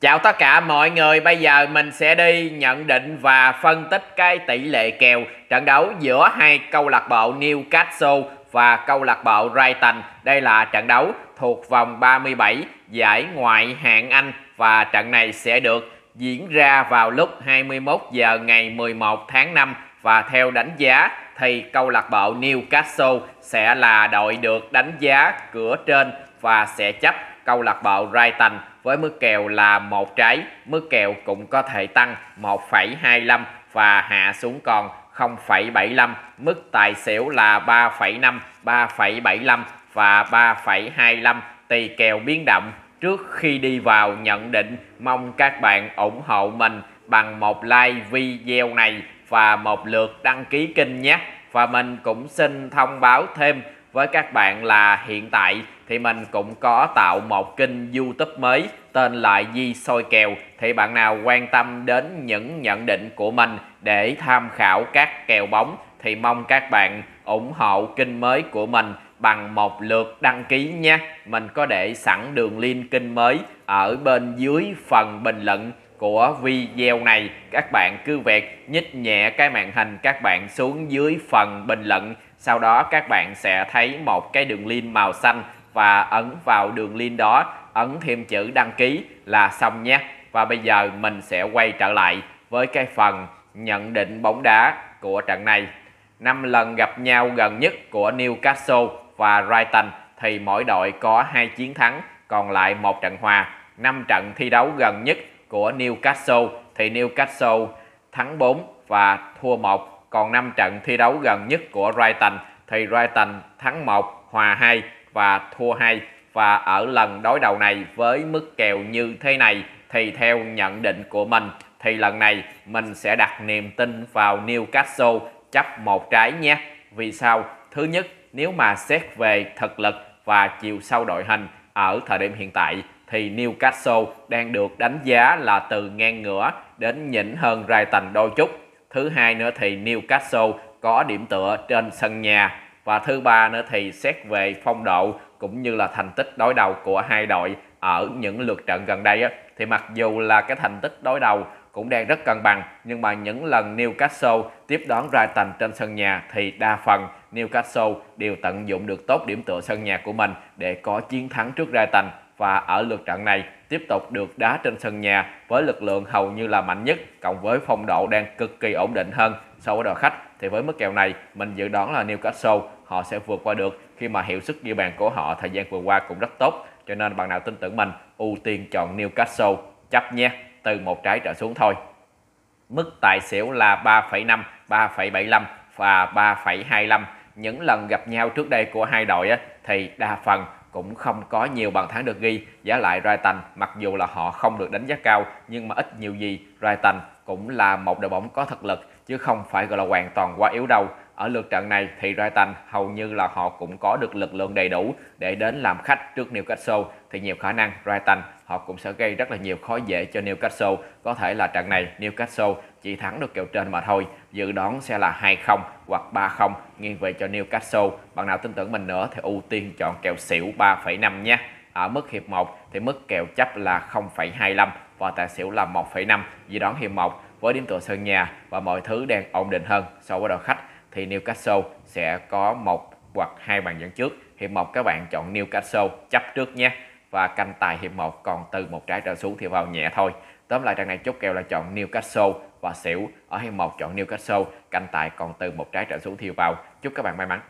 Chào tất cả mọi người, bây giờ mình sẽ đi nhận định và phân tích cái tỷ lệ kèo trận đấu giữa hai câu lạc bộ Newcastle và câu lạc bộ Brighton. Đây là trận đấu thuộc vòng 37 giải ngoại hạng Anh và trận này sẽ được diễn ra vào lúc 21 giờ ngày 11 tháng 5 và theo đánh giá thì câu lạc bộ Newcastle sẽ là đội được đánh giá cửa trên và sẽ chấp câu lạc bộ Brighton với mức kèo là một trái, mức kèo cũng có thể tăng 1,25 và hạ xuống còn 0,75, mức tài xỉu là 3,5, 3,75 và 3,25 tùy kèo biến động. Trước khi đi vào nhận định, mong các bạn ủng hộ mình bằng một like video này và một lượt đăng ký kênh nhé. Và mình cũng xin thông báo thêm với các bạn là hiện tại thì mình cũng có tạo một kênh youtube mới tên là Di Soi Kèo. Thì bạn nào quan tâm đến những nhận định của mình để tham khảo các kèo bóng, thì mong các bạn ủng hộ kênh mới của mình bằng một lượt đăng ký nha. Mình có để sẵn đường link kênh mới ở bên dưới phần bình luận của video này. Các bạn cứ việc nhích nhẹ cái màn hình các bạn xuống dưới phần bình luận sau đó các bạn sẽ thấy một cái đường link màu xanh và ấn vào đường link đó, ấn thêm chữ đăng ký là xong nhé. Và bây giờ mình sẽ quay trở lại với cái phần nhận định bóng đá của trận này. Năm lần gặp nhau gần nhất của Newcastle và Brighton thì mỗi đội có hai chiến thắng, còn lại một trận hòa. Năm trận thi đấu gần nhất của Newcastle thì Newcastle thắng 4 và thua 1 còn 5 trận thi đấu gần nhất của Brighton thì Brighton thắng 1 hòa 2 và thua 2 và ở lần đối đầu này với mức kèo như thế này thì theo nhận định của mình thì lần này mình sẽ đặt niềm tin vào Newcastle chấp một trái nhé. Vì sao? Thứ nhất, nếu mà xét về thực lực và chiều sâu đội hình ở thời điểm hiện tại thì Newcastle đang được đánh giá là từ ngang ngửa đến nhỉnh hơn Brighton đôi chút. Thứ hai nữa thì Newcastle có điểm tựa trên sân nhà. Và thứ ba nữa thì xét về phong độ cũng như là thành tích đối đầu của hai đội ở những lượt trận gần đây á, thì mặc dù là cái thành tích đối đầu cũng đang rất cân bằng nhưng mà những lần Newcastle tiếp đón Brighton trên sân nhà thì đa phần Newcastle đều tận dụng được tốt điểm tựa sân nhà của mình để có chiến thắng trước Brighton và ở lượt trận này tiếp tục được đá trên sân nhà với lực lượng hầu như là mạnh nhất cộng với phong độ đang cực kỳ ổn định hơn. So với đội khách thì với mức kèo này mình dự đoán là Newcastle họ sẽ vượt qua được. Khi mà hiệu suất ghi bàn của họ thời gian vừa qua cũng rất tốt. Cho nên bạn nào tin tưởng mình ưu tiên chọn Newcastle. Chấp nhé từ một trái trở xuống thôi. Mức tài xỉu là 3,5 3,75 và 3,25 những lần gặp nhau trước đây của hai đội á, thì đa phần cũng không có nhiều bàn thắng được ghi. Giá lại Brighton, mặc dù là họ không được đánh giá cao, nhưng mà ít nhiều gì, Brighton cũng là một đội bóng có thực lực, chứ không phải gọi là hoàn toàn quá yếu đâu ở lượt trận này thì Brighton hầu như là họ cũng có được lực lượng đầy đủ để đến làm khách trước Newcastle. Thì nhiều khả năng Brighton họ cũng sẽ gây rất là nhiều khó dễ cho Newcastle. Có thể là trận này Newcastle chỉ thắng được kèo trên mà thôi dự đoán sẽ là 2-0 hoặc 3-0 nghiêng về cho Newcastle. Bạn nào tin tưởng mình nữa thì ưu tiên chọn kèo xỉu 3,5 nhé ở mức hiệp 1 thì mức kèo chấp là 0,25 và tài xỉu là 1,5 dự đoán hiệp 1 với điểm tựa sân nhà và mọi thứ đang ổn định hơn. So với đội khách thì Newcastle sẽ có một hoặc hai bàn dẫn trước. Hiệp 1 các bạn chọn Newcastle chấp trước nhé. Và canh tài hiệp 1 còn từ một trái trở xuống thì vào nhẹ thôi. Tóm lại trận này chốt kèo là chọn Newcastle và xỉu. Ở hiệp 1 chọn Newcastle, canh tài còn từ một trái trở xuống thì vào. Chúc các bạn may mắn.